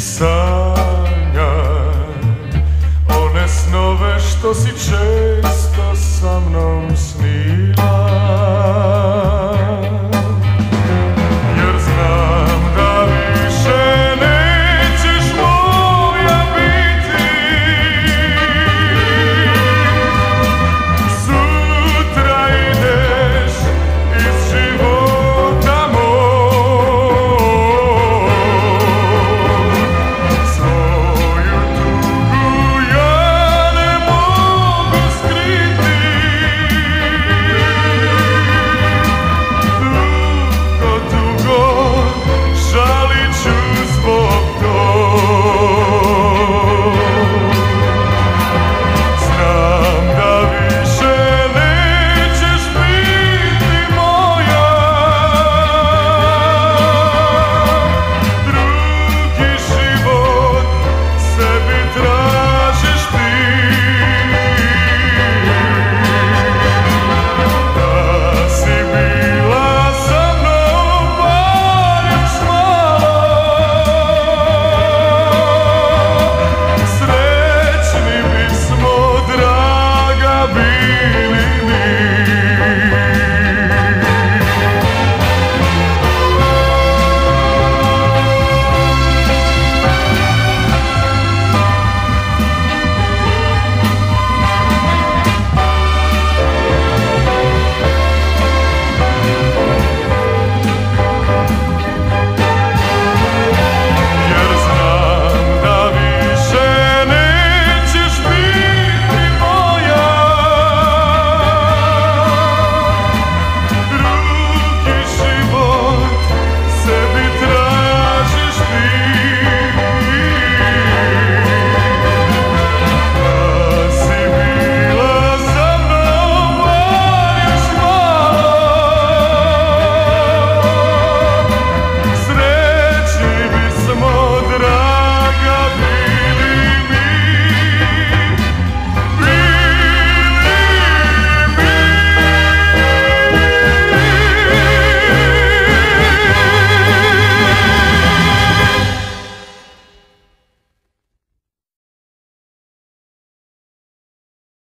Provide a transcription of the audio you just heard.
sanja One snove što si često sa mnom